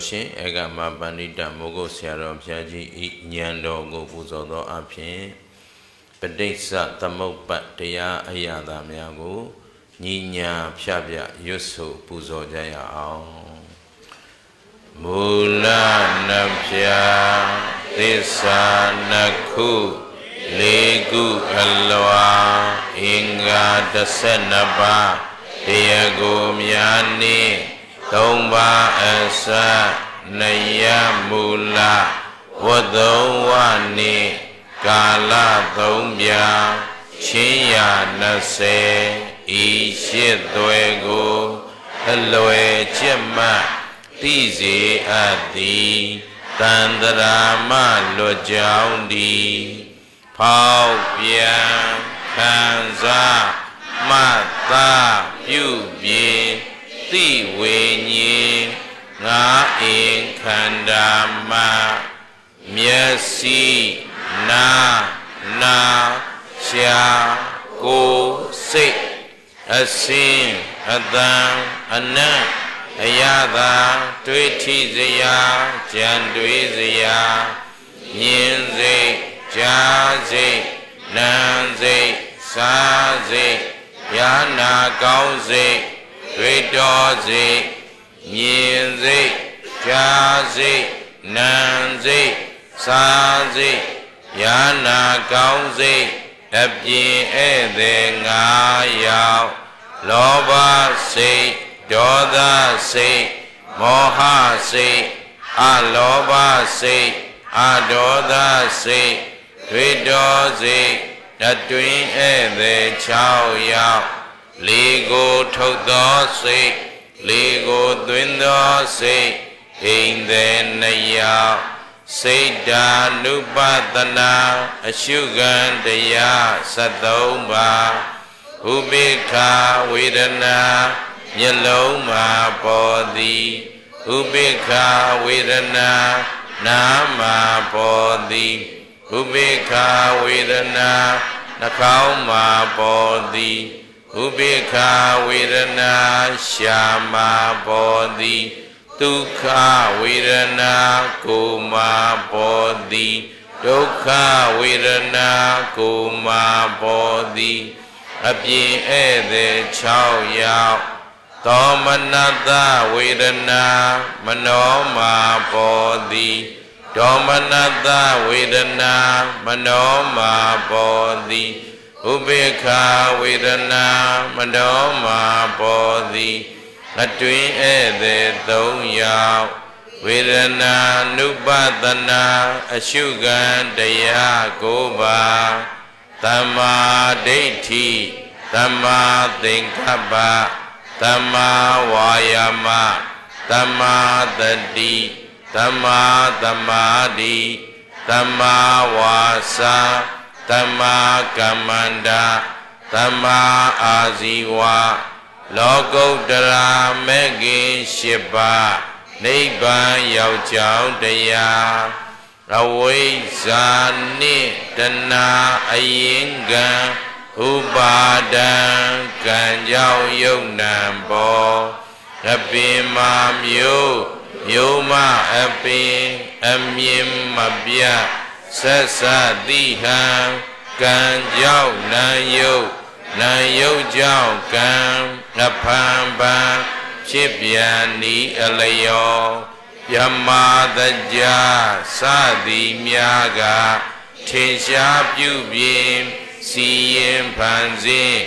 ကဲအလုံးကျေးဇူးတော်ရှင်အေကမပန္နိတမိုးကုတ်ဆရာတော်ဘုရားကြီးဤဉာဏ်တော်ကိုပူဇော်သောအဖြစ်ပဋိစ္စသမုပ္ပတ်တရားအရာသာများကိုညီညာဖြပြရွတ်ဆိုပူဇော်ကြရအောင်မူလနဖြာသစ္စာနခုလေးခုအလွာအင်္ဂါ12ပါးတရားကိုများနှင့် သုံးပါးအစနယမူလဝတ္တုံဝနှင့်ကာလသုံးပြချင်းရ20ဤရှိသွဲကိုအလွယ်ကျက်မှသိစေအပ်သည်တန္တရာမလွတ်ကြောင်းသည်ဖောက်ပြန်ခံစား က်စိနာနာရှာကိုယ်စိတ်အစင်းအတန်အနတ်အရသာတွေးထိစရာကြံတွေးစရာမြင်စိတ်ကြားစိတ်နာမ်စိတ်စားစိတ်ယာနာကောင်းစိတ်တွေ့တော်စိတ်မြင်စိတ်ကြားစိတ်နာမ်စိတ် စားစိတ်ယာနာကောင်းစိတ်အပြင်ဧည့်သည်ငါရောက်လောဘစိတ်ဒေါသစိတ်မောဟစိတ်အလောဘစိတ်အဒေါသစိတ်တွေ့တော်စိတ်တတွင်ဧည့်သည်6ယောက်လေကိုထုတ်သောစိတ်လေကိုသွင်းသောစိတ်ဟိန်သည်နှစ်ယောက် စိတ်ဓာနုပတနာအရှုခံတရား73ပါးဥပိ္ခာဝေဒနာမျက်လုံးမှာပေါ်သည်ဥပိ္ခာဝေဒနာနာမှာပေါ်သည်ဥပိ္ခာဝေဒနာနှာခေါင်းမှာပေါ်သည်ဥပိ္ခာဝေဒနာရှာမှာပေါ်သည် ဒုက္ခဝေဒနာကိုမှာပေါ်သည်ဒုက္ခဝေဒနာကိုမှာပေါ်သည်အပြင်ဧည့်သည်6ယောက်သောမနတဝေဒနာမနောမှာပေါ်သည်ဒေါမနတဝေဒနာမနောမာပေါ်သည်ဥပေက္ခဝေဒနာမနောမာပေါ်သည် အတွင်ဧည့်သည်သုံးယောက်ဝေဒနာနုပတနာအရှုခံတရားကိုပါသမ္မာဒိဋ္ဌိသမ္မာသင်္ကပ္ပသမ္မာဝါယာမသမ္မာတတိသမ္မာသမာဓိသမ္မာဝါစာသမ္မာကမ္မန္တာသမ္မာအာဇီဝ လောကုတ္တရာမေခင်၈ပါးနိဗ္ဗာန်ရောက်ကြောင်းတရားအဝိဇ္ဇာနှင့်တဏှာအရင်ကံဥပါဒံကံကြောင့်ယုံနံဘောအပင်မာမျိုးမျိုးမအပင်အမြင်မပြဆက်စတိဟံကံကြောင့်နံယုတ် နံယုတ်ကြောင့်ကံအဖန်ပန်ဖြစ်ပြန်ဤအလျောယမတကြစသည်များကထင်ရှားပြုပြင်စီရင်ဖန်ဆင်း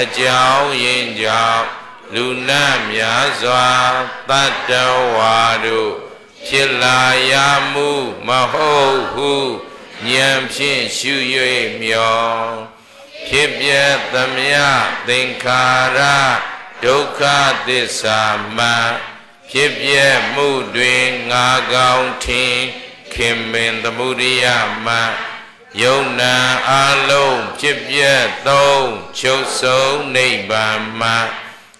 အကြောင်းရင်းကြောင့်လူနာများစွာတတ္တဝါတို့ဖြစ်လာရမှုမဟုတ်ဟုဉာဏ်ဖြင့်ရှု၍မျော ဖြစ်ပြသမျှသင်္ခါရဒုက္ခသစ္စာမှဖြစ်ပြမှုတွင်ငါကောင်းထင်ခင်မင်သမုဒိယမှယုံနာအလုံးဖြစ်ပြသုံးချုပ်ဆုံးနိဗ္ဗာန်မှ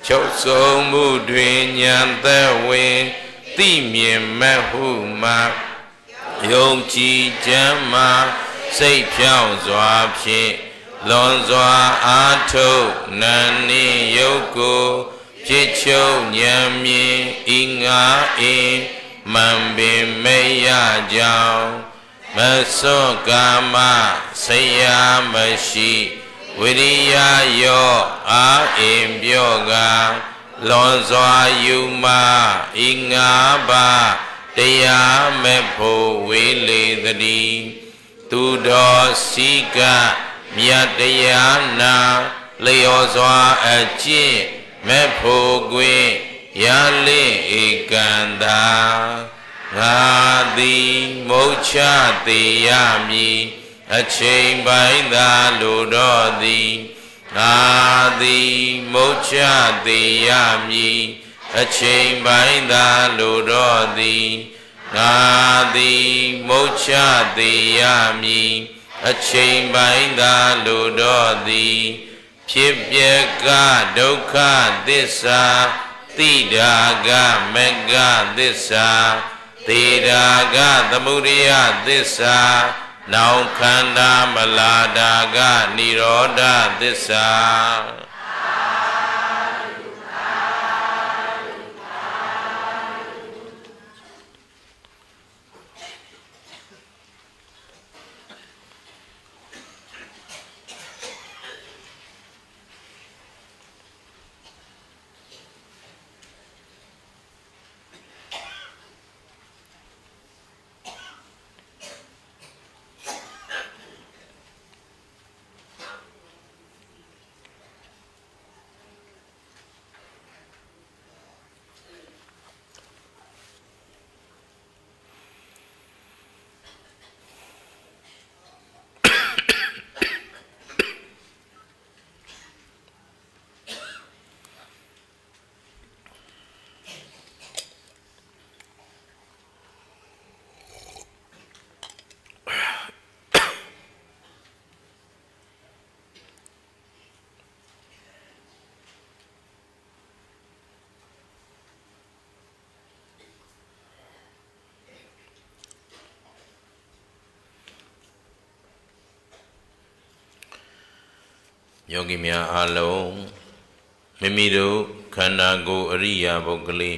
ချုပ်ဆုံးမှုတွင်ဉာဏ်သက်ဝင်သိမြင်မဲ့ဟုမှယုံကြည်ချမ်းမှစိတ်ဖြောင့်စွာဖြင့် လွန်စွာအာထုတ်နန္နိယုတ်ကိုဖြစ်ချုပ်ဉာဏ်မြင်ဤငါအင်းမံပင်မေယကြောင့်မစွတ်ကာမဆရာမရှိဝိရိယယောအာအင်ပြောကလွန်စွာယူမဤငါးပါးတရားမဲ့ဖို့ဝေလေတည်းသူတော်စီက မြတ်တရားနာလျော်စွာအကျင့်မဲ့ဖို့ကွင်းရလိဧကန္တာငါသည်မုတ်ချသေးရမည်အချိန်ပိုင်းသာလိုတော့သည်ငါသည်မုတ်ချသေးရမည်အချိန်ပိုင်းသာလိုတော့သည်ငါသည်မုတ်ချသေးရမည် အချိန်ပိုင်းသာလိုတော့သည်ဖြစ်ပြကဒုက္ခသစ္စာတိဒါကမကသစ္စာသေဒါကသမုဒယသစ္စာနောင်ခန္ဓာမလာတာကនិရောဓသစ္စာ ယောဂီများအားလုံးမိမိတို့ခန္ဓာကိုယ်အရိယာပုဂ္ဂလိ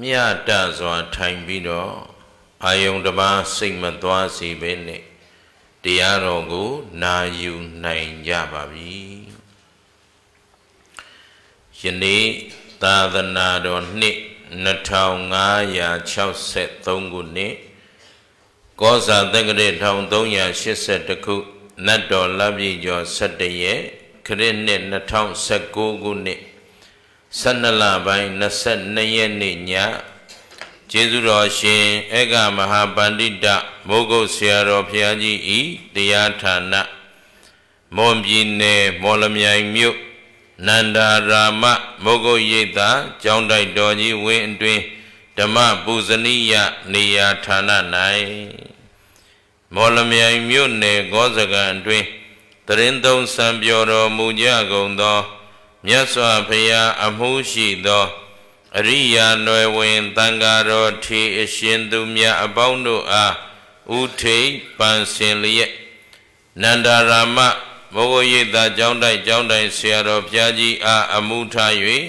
မြတ်တစွာထိုင်ပြီးတော့အာယုံတစ်ပါးစိတ်မသွားစေဘဲနဲ့တရားတော်ကို နာယူနိုင်ကြပါပြီယနေ့သာသနာတော်နှစ်2563ခုနှစ်ကောဇာတက္ကရာ1382ခု နတ်တော်လပြည့်ကျော်17ရက်ခရစ်နှစ်2019ခုနှစ်12လပိုင်း22ရက်နေ့ညကျေးဇူးတော်ရှင်အေကမဟာပန္တိတမိုးကုတ်ဆရာတော်ဘုရားကြီးဤတရားဌာနမွန်ပြည်နယ်မော်လမြိုင်မြို့နန္ဒာရာမမိုးကုတ်ရိပ်သာကျောင်းတိုက်တော်ကြီးဝင်းအတွင်းဓမ္မပူဇနီယနေရာဌာန၌ မော်လမြိုင်မြို့နယ်ဂောဇကံအတွင်းတရင်သုံးစံပြော်တော်မူကြကုန်သောမြတ်စွာဘုရားအမှုရှိသောအရိယာနွယ်ဝင်တန်ဃာတော်ထေအရှင်သူမြတ်အပေါင်းတို့အားဥထိတ်ပန်ဆင်လျက်နန္ဒာရာမမောဂရိတ်သာကျောင်းတိုက်ကျောင်းတိုက်ဆရာတော်ဘုရားကြီးအားအမှုထား၍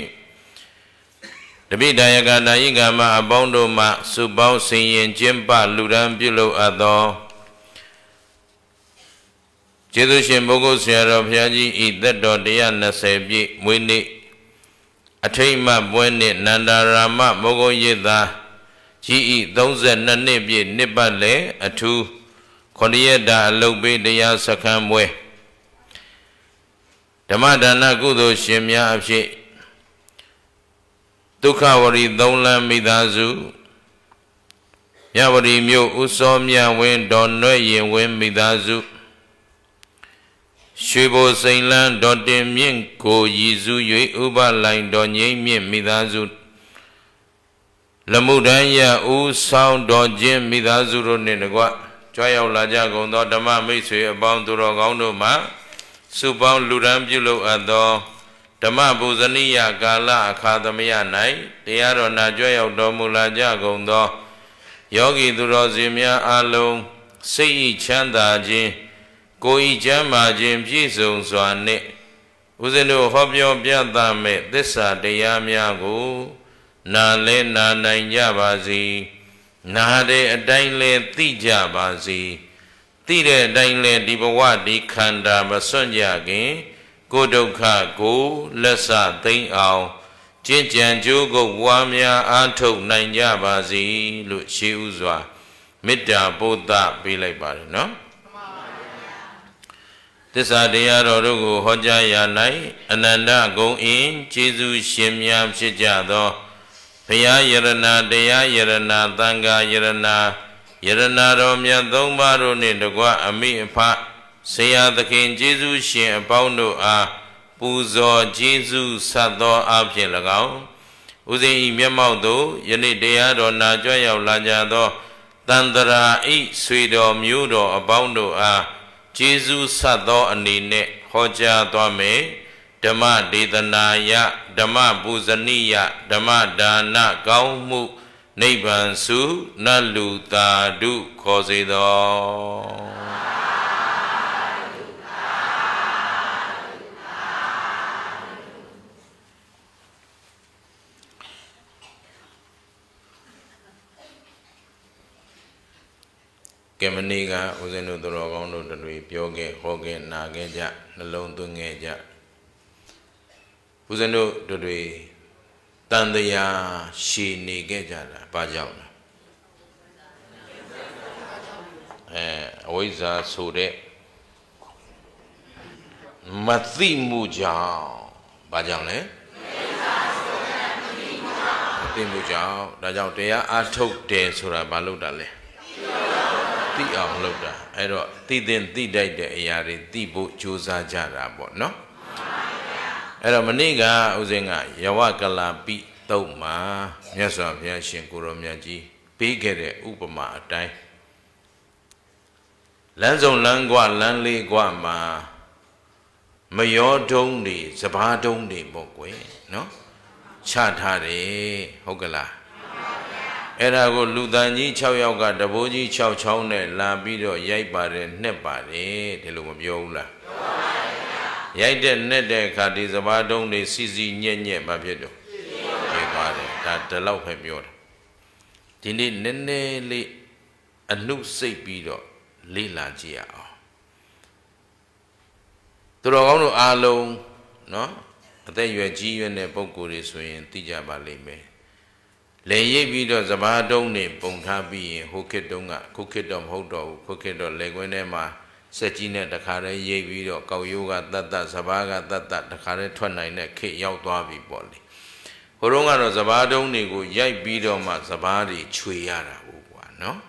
တပိဒါယကနာယိကမအပေါင်းတို့မှစုပေါင်းဆင်ရင်ကျင်းပလူရန်ပြုလုပ်အပ်သော ကျေးဇူးရှင်ပုဂ္ဂိုလ်ဆရာတော်ဘုရားကြီးဤသက်တော်120ပြည့်မွေးနေ့အထိတ်မပွဲနေ့နန္ဒာရာမမောဂုံရည်သာကြီးဤ32နှစ်ပြည့်နှစ်ပတ်လည်အထူးခொနရက်တာအလုတ်ပေးတရားစခန်းပွဲဓမ္မဒါနကုသိုလ်ရှင်များအဖြစ်ဒုက္ခဝရီသုံးလမ်းမိသားစုမြဝတီမြို့ဥစောမြဝင်းဒေါ်နွဲ့ရင်ဝင်းမိသားစု ရွှေဘိုစိန်လန်းဒေါ်တင်မြင့်ကိုရည်စူး၍ဥပလိုင်တော်ငိမ့်မြင့်မိသားစုလမှုတန်းရဦးဆောင်တော်ချင်းမိသားစုတို့နှင့်တကွကြွရောက်လာကြကုန်သောဓမ္မမိတ်ဆွေအပေါင်းသူတော်ကောင်းတို့မှစုပေါင်းလူရန်ပြုလုပ်အပ်သောဓမ္မပူဇနီယကာလအခါသမယ၌တရားတော်နာကြွရောက်တော်မူလာကြကုန်သောယောဂီသူတော်စင်များအားလုံးစိတ်ဤချမ်းသာခြင်း ကိုယ်ဤချမ်းသာခြင်းပြည့်စုံစွာနှင့်ဦးဇင်းတို့ဟောပြောပြသမဲ့သစ္စာတရားများကိုနာလဲနာနိုင်ကြပါစေနာတဲ့အတိုင်းလဲသိကြပါစေသိတဲ့အတိုင်းလဲဒီဘဝဒီခန္ဓာမစွန့်ကြခင်ကိုဒုက္ခကိုလက်ဆသိမ့်အောင်ကျင့်ကြံကြိုးကုပ်ဝါများအားထုတ်နိုင်ကြပါစေလို့ရှေးဥစွာမေတ္တာပို့သပေးလိုက်ပါတယ်နော် သစ္စာတရားတော်တို့ကိုဟောကြားရ၌အနန္တဂုံအင်းကျေးဇူးရှင်များဖြစ်ကြသောဘုရားယရနာတရားယရနာသံဃာယရနာယရနာတော်မြတ်သုံးပါးတို့နှင့်တကွအမိအဖဆရာသခင်ကျေးဇူးရှင်အပေါင်းတို့အားပူဇော်ကျေးဇူးဆက်သောအဖြစ်၎င်းဥစဉ်ဤမျက်မှောက်သို့ယနေ့တရားတော်နာကြွရောက်လာကြသောတန္တရာဤဆွေတော်မျိုးတော်အပေါင်းတို့အား ကျေးဇူးဆက်သောအနေနဲ့ဟောကြားသွားမယ်ဓမ္မဒေသနာယဓမ္မပူဇနိယဓမ္မဒါနကောင်းမှုနိဗ္ဗာန်စုနတ်လူသာဓုခေါ်စေသော ကဲမနေ့ကဦးဇင်းတို့တော်ကောင်းတို့တွေပြောခဲ့ဟောခဲ့နာခဲ့ကြနှလုံးသွင်းခဲ့ကြဦးဇင်းတို့တွေတန်တရားရှည်နေခဲ့ကြတာဘာကြောင့်လဲအဲအဝိဇ္ဇာဆိုတဲ့မသိမှုကြောင့်ဘာကြောင့်လဲမသိမှုကြောင့်ဒါကြောင့်တရားအထုတ်တယ်ဆိုတာဘာလို့တာလဲ သိအောင်လုပ်တာအဲ့တော့သိတဲ့သိတတ်တဲ့အရာတွေသိဖို့ကြိုးစားကြတာပေါ့နော်အဲ့တော့မနေ့ကဥစဉ်ကယဝကလာပိတုတ်မှာမြတ်စွာဘုရားရှင်ကိုရောမြတ်ကြီးပေးခဲ့တဲ့ဥပမာအတိုင်းလမ်းစုံလမ်းကွလမ်းလေးကွမှာမယောတုံးတွေစဘာတုံးတွေပေါ့ကွယ်နော်ချထားတယ်ဟုတ်ကလား အဲ့ဒါကိုလူတန်ကြီး6ယောက်ကတဘိုးကြီး6ချောင်းနဲ့လာပြီးတော့ရိုက်ပါတယ်နှက်ပါတယ်ဒီလိုမပြောဘူးလားပြောပါဗျာရိုက်တဲ့နှက်တဲ့အခါဒီစဘာတုံးတွေစီစီညက်ညက်မှဖြစ်တော့ပြေသွားတယ်ဒါဒီလောက်ပဲပြောတာဒီနေ့နည်းနည်းလေးအနှုတ်စိတ်ပြီးတော့လေ့လာကြည့်ရအောင်သူတော်ကောင်းတို့အားလုံးနော်အသက်ရွယ်ကြီးရွယ်တဲ့ပုံကိုယ်တွေဆိုရင်သိကြပါလိမ့်မယ် လေရိပ်ပြီးတော့စဘာတုံးနေပုံထားပြီးရင်ဟိုခေတ်တုံးကခုခေတ်တော့မဟုတ်တော့ဘူးခုခေတ်တော့လေကွင်းထဲမှာစက်ကြီးနဲ့တခါတည်းရိပ်ပြီးတော့ကောက်ရိုးကတတ်တတ်စဘာကတတ်တတ်တခါတည်းထွက်နိုင်တဲ့ခေတ်ရောက်သွားပြီပေါ့လေဟိုတုန်းကတော့စဘာတုံးတွေကိုရိုက်ပြီးတော့မှစဘာတွေခြွေရတာဘူးကွာနော်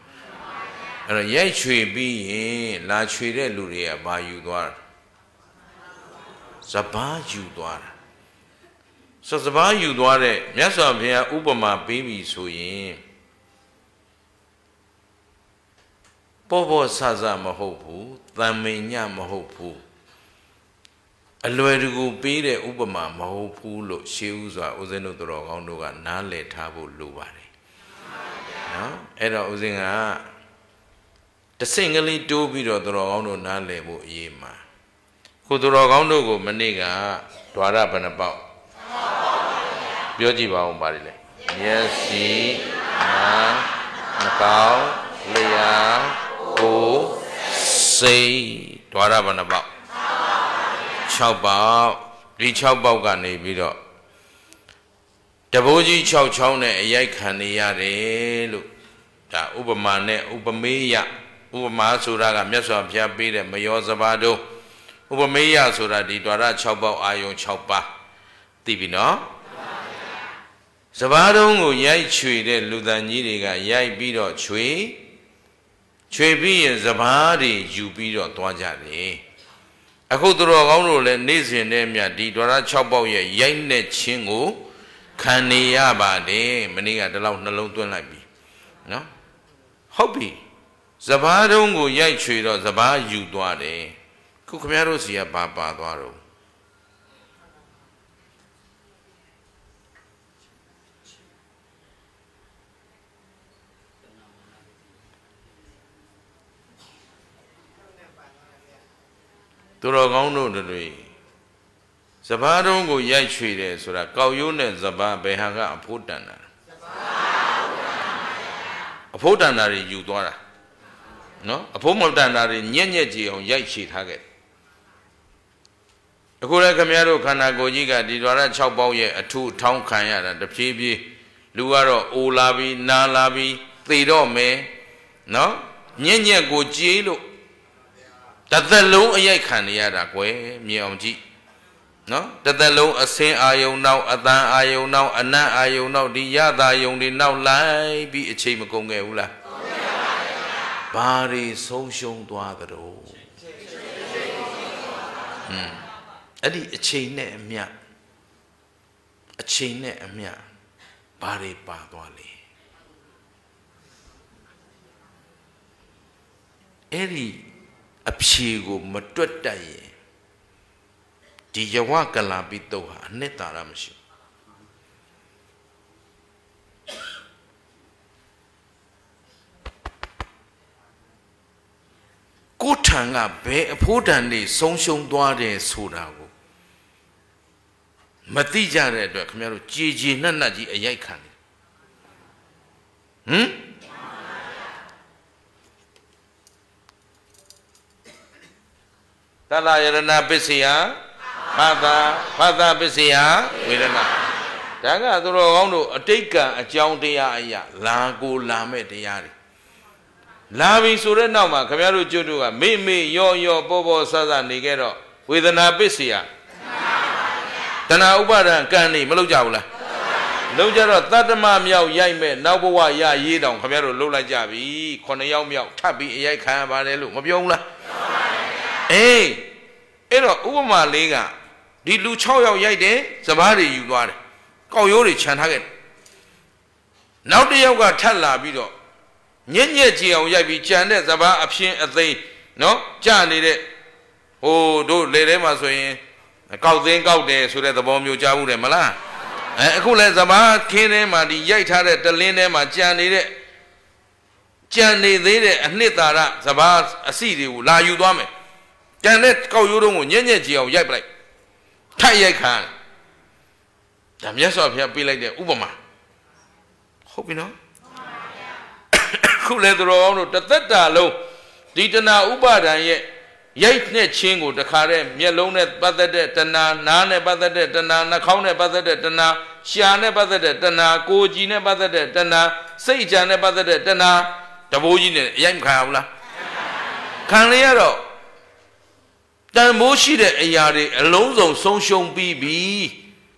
အဲ့တော့ရိုက်ခြွေပြီးရင်လာခြွေတဲ့လူတွေကဘာယူသွားတာစဘာယူသွားတာ စစဘာယူသွားတဲ့မြတ်စွာဘုရားဥပမာပေးပြီဆိုရင်ပေါ်ပေါ်ဆဆမဟုတ်ဘူးတန်မင်ညမဟုတ်ဘူးအလွယ်တကူပေးတဲ့ဥပမာမဟုတ်ဘူးလို့ရှေးဥစွာဦးဇင်းတို့တော်ကောင်းတို့ကနားလည်ထားဖို့လိုပါတယ်နော်အဲ့တော့ဦးဇင်းကတဆင့်ကလေးတိုးပြီးတော့တော်ကောင်းတို့နားလည်ဖို့အရေးမှာကိုတော်ကောင်းတို့ကိုမနေ့ကဓွာရဘဏ္ဍပေါက် ပြောကြည့်ပါဦးပါတယ်လေမျက်စိနားနှာခေါင်းလျှာကိုယ်စိတ်ဓာရဘဏ္ဍပေါက်6ပေါက်ဒီ6ပေါက်ကနေပြီးတော့တဘိုးကြီး6ချောင်းနဲ့အရိုက်ခံနေရတယ်လို့ဒါဥပမာနဲ့ဥပမေယဥပမာဆိုတာကမြတ်စွာဘုရားပေးတဲ့မယောစဘာတို့ဥပမေယဆိုတာဒီဓာရ6ပေါက်အာယုံ6ပါးသိပြီနော် စဘာတုံးကိုရိုက်ချွေတဲ့လူတန်ကြီးတွေကရိုက်ပြီးတော့ချွေချွေပြီးရင်စဘာတွေယူပြီးတော့သွားကြတယ်အခုသူတော်ကောင်းတို့လည်းနေ့စဉ်နဲ့မြတ်ဒီဒွါရ6ပေါက်ရဲ့ရိုက်နဲ့ချင်းကိုခံနေရပါတယ်မနေ့ကဒီလောက်နှလုံးသွင်းလိုက်ပြီနော်ဟုတ်ပြီစဘာတုံးကိုရိုက်ချွေတော့စဘာယူသွားတယ်ခုခမရတို့စီကဘာပါသွားတော့ သူတော်ကောင်းတို့တွေစဘာတုံးကိုရိုက်ချွေတယ်ဆိုတာကောက်ရိုးနဲ့စဘာဘယ်ဟာကအဖို့တန်တာအဖို့တန်တာတွေယူသွားတာနော်အဖို့မတန်တာတွေညက်ညက်ကြီးအောင်ရိုက်ချွေထားခဲ့အခုလည်းခမရတို့ခန္ဓာကိုယ်ကြီးကဒီဒွါရ6ပေါက်ရဲ့အထုထောင်းခံရတာတဖြည်းဖြည်းလူကတော့အိုလာပြီးနာလာပြီးသေတော့မယ်နော်ညက်ညက်ကိုကြေးလို့ တသက်လုံးအရိုက်ခံနေရတာကွယ်မြင်အောင်ကြည့်နော်တသက်လုံးအစင်းအာယုံနောက်အတန်အာယုံနောက်အနတ်အာယုံနောက်ဒီရတာယုံတွေနောက်လိုက်ပြီးအချိန်မကုန်ခဲ့ဘူးလားဘာတွေဆုံးရှုံးသွားသလဲဟွန်းအဲ့ဒီအချိန်နဲ့အမျှအချိန်နဲ့အမျှဘာတွေပါသွားလဲအဲ့ဒီ အဖြေကိုမတွက်တတ်ရင်ဒီယဝကလာပိတုဟာအနှစ်သာရမရှိကိုထံကဘယ်အဖို့တန်တွေဆုံးရှုံးသွားတယ်ဆိုတာကိုမသိကြတဲ့အတွက်ခင်ဗျားတို့ကြည်ကြည်နှက်နှက်ကြီးအရိုက်ခံတယ်ဟမ် တလာယရဏပစ္စယဖသာဖသာပစ္စယဝေဒနာဒါကသူတော်ကောင်းတို့အတိတ်ကံအကြောင်းတရားအရာလာကိုလာမဲ့တရားတွေလာပြီဆိုတဲ့နောက်မှာခင်ဗျားတို့ကျွတ်တို့ကမေ့မေ့ရော့ရော့ပေါ်ပေါ်ဆဆနေခဲ့တော့ဝေဒနာပစ္စယတဏှာဥပါဒံကံနေမလုပ်ကြဘူးလားလုံးကြတော့တတ္တမမြောက်ရိုက်မဲ့နောက်ဘဝရရေးတောင်ခင်ဗျားတို့လှုပ်လိုက်ကြပြီခုနှစ်ယောက်မြောက်ထပ်ပြီးအရိုက်ခံရပါတယ်လို့မပြောဘူးလား အေးအဲ့တော့ဥပမာလေးကဒီလူ6ယောက်ရိုက်တယ်စပားတွေယူသွားတယ်ကောက်ရိုးတွေခြံထားခဲ့တယ်နောက်တစ်ယောက်ကထပ်လာပြီးတော့ညက်ညက်ကြည်အောင်ရိုက်ပြီးကြံတဲ့စပားအဖြင်းအသိနော်ကြနေတဲ့ဟိုတို့လေထဲမှာဆိုရင်ကောက်သိန်းကောက်တယ်ဆိုတဲ့သဘောမျိုးကြားဘူးတယ်မလားအဲအခုလဲစပားခင်းထဲမှာဒီရိုက်ထားတဲ့တလင်းထဲမှာကြံနေတဲ့ကြံနေသေးတဲ့အနှစ်သာရစပားအစီတွေကိုလာယူသွားမယ် ကြံတဲ့ကောက်ရိုးတုံးကိုညက်ညက်ကြည်အောင်ရိုက်ပလိုက်ထိုက်ရိုက်ခံဒါမြတ်စွာဘုရားပေးလိုက်တဲ့ဥပမာဟုတ်ပြီနော်ခုလဲသူတော်အောင်တို့တသက်တာလုံးဒီတဏှာဥပါဒံရဲ့ရိုက်နဲ့ချင်းကိုတခါတည်းမျက်လုံးနဲ့ပတ်သက်တဲ့တဏှာနားနဲ့ပတ်သက်တဲ့တဏှာနှာခေါင်းနဲ့ပတ်သက်တဲ့တဏှာရှာနဲ့ပတ်သက်တဲ့တဏှာကိုယ်ကြည်နဲ့ပတ်သက်တဲ့တဏှာစိတ်ကြံနဲ့ပတ်သက်တဲ့တဏှာတဘိုးကြီးနဲ့အရိုက်မခံရဘူးလားခံရရတော့ တန်ဖိုးရှိတဲ့အရာတွေအလုံးစုံဆုံးရှုံးပြီးပြီ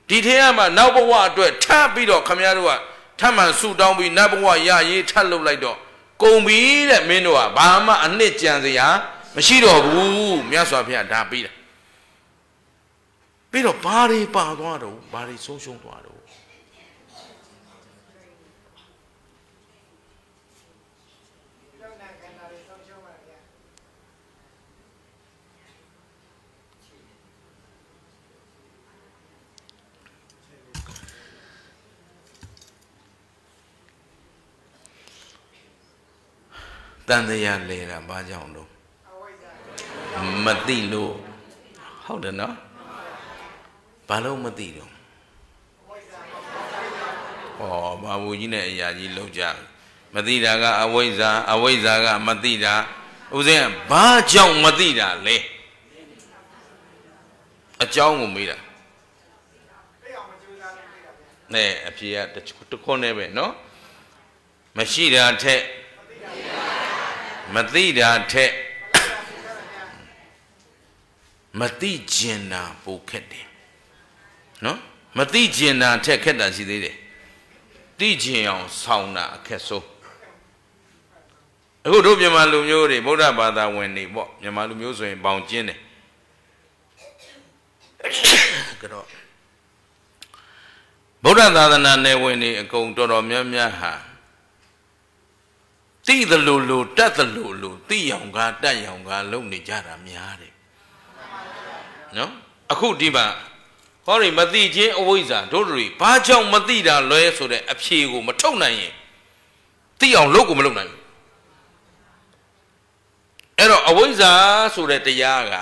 ဒီထဲမှာနောက်ဘဝအတွက်ထပ်ပြီးတော့ခမရတို့ကထပ်မှန်ဆူတောင်းပြီးနောက်ဘဝရရေးထပ်လုပ်လိုက်တော့ကုန်ပြီတဲ့မင်းတို့ကဘာမှအနှစ်ကြံစရာမရှိတော့ဘူးမြတ်စွာဘုရားဒါပြီးတာပြီးတော့ဘာတွေပါသွားတော့ဘာတွေဆုံးရှုံးသွားတော့ တန်တရားလဲတာဘာကြောင့်တော့မသိလို့ဟုတ်တယ်နော်ဘာလို့မသိတော့ဩဘာဘူးကြီးနဲ့အရာကြီးလောက်ကြမသိတာကအဝိဇ္ဇာအဝိဇ္ဇာကမသိတာဥစဉ်ဘာကြောင့်မသိတာလဲအကြောင်းကိုမေးတာနဲ့အဖြေကတခွန်းနဲ့ပဲเนาะမရှိတာထက် မသိတာထက်မသိကျင်တာပိုခက်တယ်နော်မသိကျင်တာထက်ခက်တာရှိသေးတယ်သိကျင်အောင်ဆောင်းတာအခက်ဆုံးအခုတို့မြန်မာလူမျိုးတွေဗုဒ္ဓဘာသာဝင်တွေပေါ့မြန်မာလူမျိုးဆိုရင်ပေါင်ကျင်းတယ်ကတော့ဗုဒ္ဓသာသနာနယ်ဝင်တွေအကုန်တော်တော်များများဟာ သိသလိုလိုတတ်သလိုလိုသိအောင်ကတတ်အောင်ကလုပ်နေကြတာများတယ်နော်အခုဒီမှာဟောဒီမသိခြင်းအဝိဇ္ဇာတို့တွေဘာကြောင့်မသိတာလဲဆိုတဲ့အဖြေကိုမထုတ်နိုင်ရင်သိအောင်လုပ်ကိုမလုပ်နိုင်ဘူးအဲ့တော့အဝိဇ္ဇာဆိုတဲ့တရားက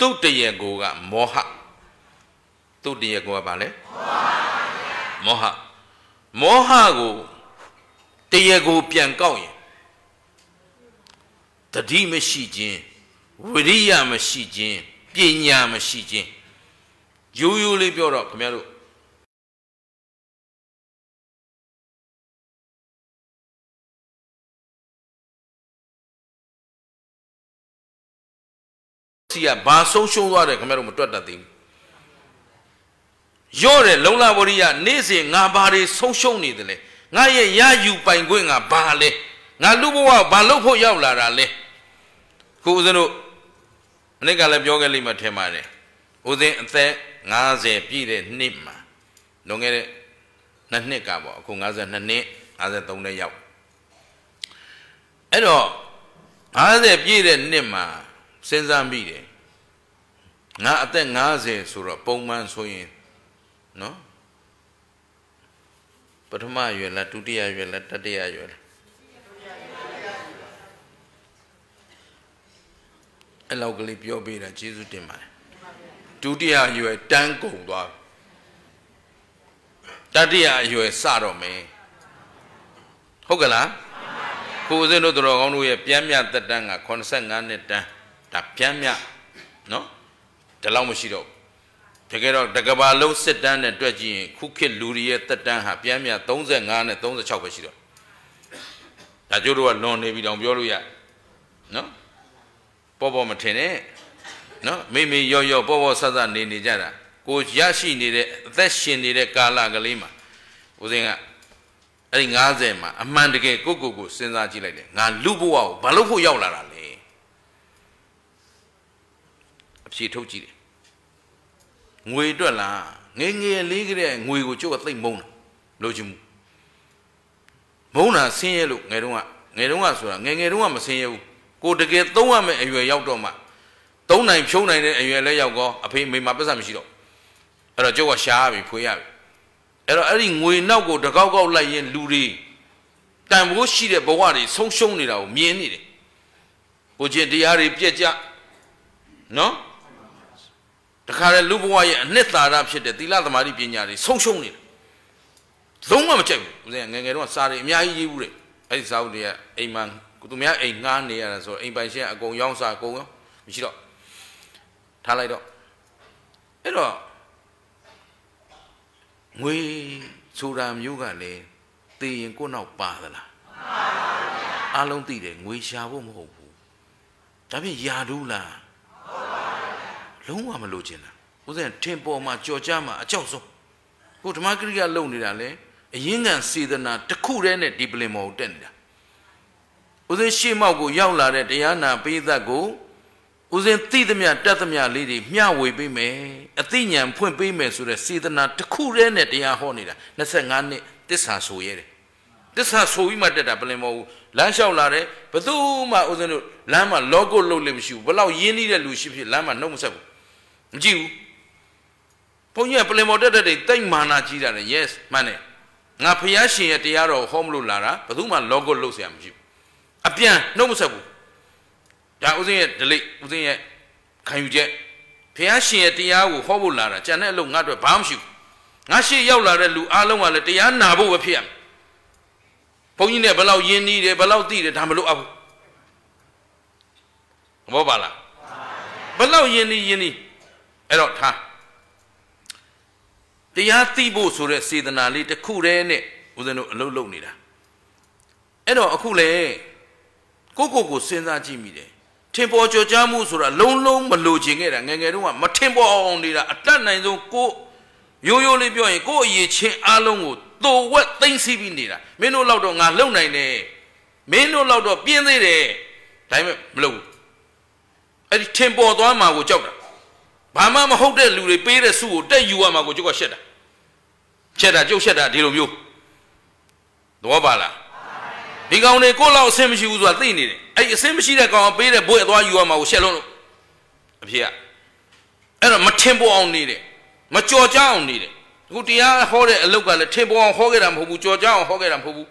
တုတ်တရေကိုကမောဟတုတ်တရေကိုကဘာလဲမောဟမောဟကို တရေကိုပြန်ကောက်ရင်တတိမရှိခြင်းဝိရိယမရှိခြင်းပညာမရှိခြင်းရိုးရိုးလေးပြောတော့ခင်ဗျားတို့စီကဘာဆုံးရှုံးသွားတယ်ခင်ဗျားတို့မတွက်တတ်သေးဘူးရော့တယ်လုံလဝရိယနေ့စဉ်ငါဘာတွေဆုံးရှုံးနေတယ်လဲ ငါရဲ့ရယူပိုင်ခွင့်ငါဘာလဲငါလူဘဝဘာလို့ဖို့ရောက်လာတာလဲခုဦးဇင်းတို့အနိကလည်းပြောခဲ့လိမ့်မယ်ထင်ပါတယ်ဦးဇင်းအသက်50ပြည့်တဲ့နှစ်မှာလွန်ခဲ့တဲ့နှစ်နှစ်ကပေါ့အခု52နှစ်53နှစ်ရောက်အဲ့တော့50ပြည့်တဲ့နှစ်မှာစဉ်းစားမိတယ်ငါအသက်50ဆိုတော့ပုံမှန်ဆိုရင်နော် ပထမရွယ်လားဒုတိယရွယ်လားတတိယရွယ်လားအဲ့လောက်ကလေးပြောပေးတာကျေးဇူးတင်ပါတယ်ဒုတိယရွယ်တန်းကုန်သွားတတိယရွယ်စတော့မယ်ဟုတ်ကလားကိုဦးဇင်းတို့တော်ကောင်းတို့ရဲ့ပြန်မြတ်သက်တမ်းက85နှစ်တန်းဒါပြန်မြတ်နော်ဒီလောက်မရှိတော့ တကယ်တော့တကဘာလုံးစစ်တန်းနဲ့တွက်ကြည့်ရင်ခုခေတ်လူတွေရဲ့သက်တမ်းဟာပြန်မြတ်35နဲ့36ပဲရှိတော့ဒါကျိုးတို့ကလွန်နေပြီတောင်ပြောလို့ရနော်ပေါ်ပေါ်မထင်နဲ့နော်မိမိရော့ရော့ပေါ်ပေါ်ဆဆနေနေကြတာကိုရရှိနေတဲ့အသက်ရှင်နေတဲ့ကာလကလေးမှာဦးစင်းကအဲ့ဒီ90မှာအမှန်တကယ်ကိုကိုကိုစဉ်းစားကြည့်လိုက်တယ်ငါလူဘဝကိုဘာလို့ဖို့ရောက်လာတာလဲအဖြေထုတ်ကြည့်တယ် ငွေအတွက်လားငယ်ငယ်လေးကလေးငွေကိုကျုပ်ကသိမ့်မုန်းတာလိုချင်ဘူးမုန်းတာဆင်းရဲလို့ငယ်တုန်းကငယ်တုန်းကဆိုတာငယ်ငယ်တုန်းကမဆင်းရဲဘူးကိုတကယ်သုံးရမယ့်အရွယ်ရောက်တော့မှသုံးနိုင်ဖြုံးနိုင်တဲ့အရွယ်လဲရောက်ကောအဖေမိမပတ်စံမရှိတော့အဲ့တော့ကျုပ်ကရှားပြီဖွေးရပြီအဲ့တော့အဲ့ဒီငွေနောက်ကိုတကောက်ကောက်လိုက်ရင်လူတွေတန်ဖိုးရှိတဲ့ဘဝတွေဆုံးရှုံးနေတာကိုမြင်နေတယ်ကိုကျင်တရားတွေပြက်ကြနော် တခါလေလူဘဝရဲ့အနှစ်သာရဖြစ်တဲ့သီလသမာဓိပညာတွေဆုံးရှုံးနေတယ်လုံးဝမကြိုက်ဘူးဦးဇင်းငယ်ငယ်တော့စာတွေအများကြီးရေးဘူးတဲ့အဲ့ဒီစာအုပ်တွေကအိမ်မှာသူများအိမ်ငှားနေရတာဆိုအိမ်ပိုင်ရှင်အကုန်ရောင်းစားအကုန်ရောမရှိတော့ထားလိုက်တော့အဲ့တော့ငွေဆိုတာမျိုးကလည်းတည်ရင်ကိုယ့်နောက်ပါသလားအလုံးသိတယ်ငွေရှာဖို့မဟုတ်ဘူးဒါဖြင့်ယာဒူးလား လုံးဝမလိုချင်တာဦးဇင်းထင်ပေါ်မှာကြော်ကြမှာအကြောက်ဆုံးကိုဓမ္မကရိယာလုံနေတာလေအရင်ကစေတနာတစ်ခုတည်းနဲ့ဒီပလင်မော်ကိုတက်နေတာဦးဇင်းရှေ့မောက်ကိုရောက်လာတဲ့တရားနာပိသက်ကိုဦးဇင်းသိသမျှတတ်သမျှလေးတွေမျှဝေပေးမယ်အသိဉာဏ်ဖွင့်ပေးမယ်ဆိုတဲ့စေတနာတစ်ခုတည်းနဲ့တရားဟောနေတာ25နှစ်တစ္ဆာဆိုရဲတယ်တစ္ဆာဆိုပြီးမှတက်တာပလင်မော်ကိုလမ်းလျှောက်လာတယ်ဘသူမှဦးဇင်းတို့လမ်းမှာလောကုတ်လုပ်လို့မရှိဘူးဘလောက်ရင်းနှီးတဲ့လူရှိဖြစ်လမ်းမှာနှုတ်မဆက်ဘူး မကြည့်ဘူးဘုန်းကြီးကပလင်မော်တက်တဲ့တိတ်မာနာကြီးတာလေ yes မှန်တယ်ငါဖျားရှင်ရဲ့တရားတော်ဟောမလို့လာတာဘသူမှလောကုတ်လုပ်เสียမရှိဘူးအပြန်နှုတ်မဆက်ဘူးဒါဥစဉ်ရဲ့ delay ဥစဉ်ရဲ့ခံယူချက်ဖះရှင်ရဲ့တရားကိုဟောဖို့လာတာကြံတဲ့အလုပ်ငါ့အတွက်ဘာမှမရှိဘူးငါရှေ့ရောက်လာတဲ့လူအားလုံးကလည်းတရားနာဖို့ပဲဖြစ်ရမယ်ဘုန်းကြီးနဲ့ဘယ်လောက်ယဉ်နီးတယ်ဘယ်လောက်သိတယ်ဒါမလို့အပ်ဘူးဘောပါလားဘယ်လောက်ယဉ်နီးယဉ်နီး အဲ့တော့ထားတရားသိဖို့ဆိုတဲ့စေတနာလေးတစ်ခုတည်းနဲ့ဦးဇင်းတို့အလုပ်လုပ်နေတာအဲ့တော့အခုလေကိုကိုကိုစဉ်းစားကြည့်မိတယ်ထင်ပေါ်ကြော်ကြားမှုဆိုတာလုံးလုံးမလိုချင်ခဲ့တာငယ်ငယ်တုန်းကမထင်ပေါ်အောင်နေတာအတတ်နိုင်ဆုံးကိုရိုးရိုးလေးပြောရင်ကိုအရေးချင်းအားလုံးကိုတိုဝက်သိမ့်စီပြီးနေတာမင်းတို့လောက်တော့ငါလုံနိုင်တယ်မင်းတို့လောက်တော့ပြင်းသေးတယ်ဒါပေမဲ့မလုပ်ဘူးအဲ့ဒီထင်ပေါ်သွားမှာကိုကြောက်တာ ဘာမှမဟုတ်တဲ့လူတွေပေးတဲ့စုကိုတက်ယူရမှာကိုကျုပ်ကရှက်တာရှက်တာကျုပ်ရှက်တာဒီလိုမျိုးသဘောပါလားဒီကောင်တွေကိုယ့်လောက်အဆင်မရှိဘူးဆိုတာသိနေတယ်အဲ့အဆင်မရှိတဲ့ကောင်ကပေးတဲ့ဘွဲ့အသွားယူရမှာကိုရှက်လုံးလို့အဖေကအဲ့တော့မထင်ပေါ်အောင်နေတယ်မကြော်ကြအောင်နေတယ်အခုတရားဟောတဲ့အလုပ်ကလည်းထင်ပေါ်အောင်ဟောခဲ့တာမဟုတ်ဘူးကြော်ကြအောင်ဟောခဲ့တာမဟုတ်ဘူး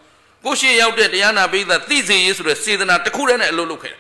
ကိုရှိရောက်တဲ့တရားနာပိသသိစေရေးဆိုတဲ့စေတနာတစ်ခုတည်းနဲ့အလုပ်လုပ်ခဲ့တာ